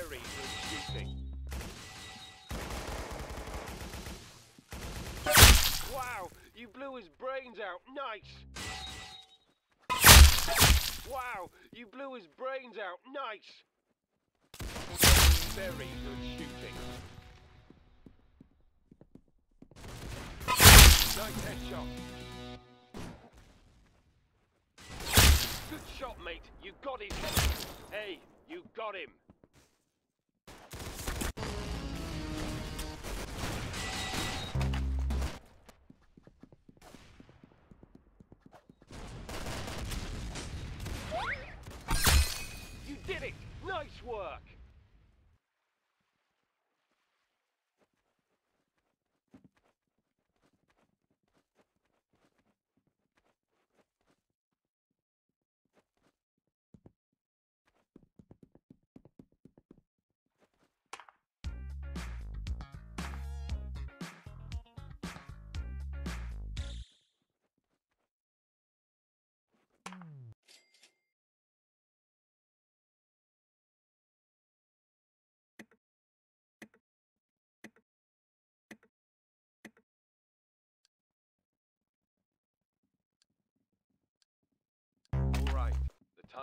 Very good shooting. Wow, you blew his brains out. Nice. Wow, you blew his brains out. Nice. Very good shooting. Nice headshot. Good shot, mate. You got head. Hey, you got him. Nice work!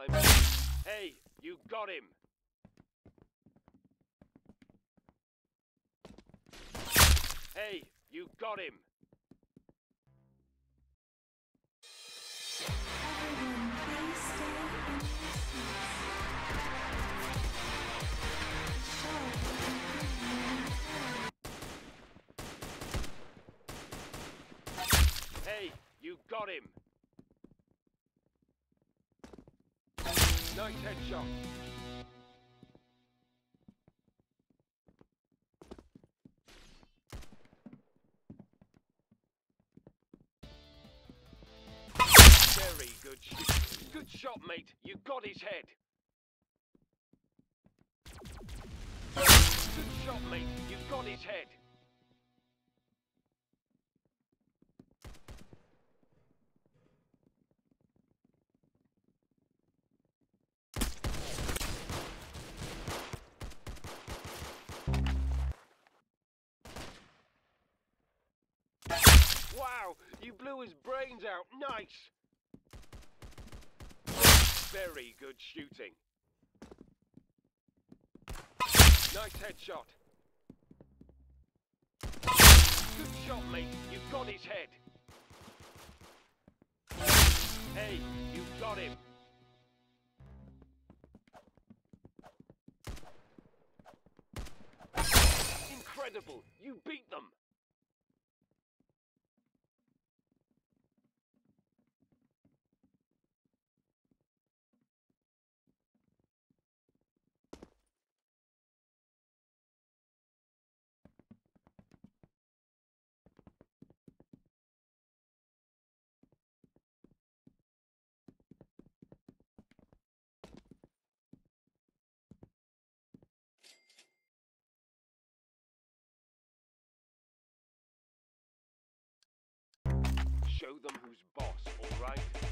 Time. Hey, you got him. Hey, you got him. Hey, you got him. Nice headshot. Very good shot. Good shot, mate. You got his head. Good shot, mate. You got his head. You blew his brains out. Nice. Very good shooting. Nice headshot. Good shot, mate. You've got his head. Hey, you've got him. Incredible. You beat them. Show them who's boss, all right?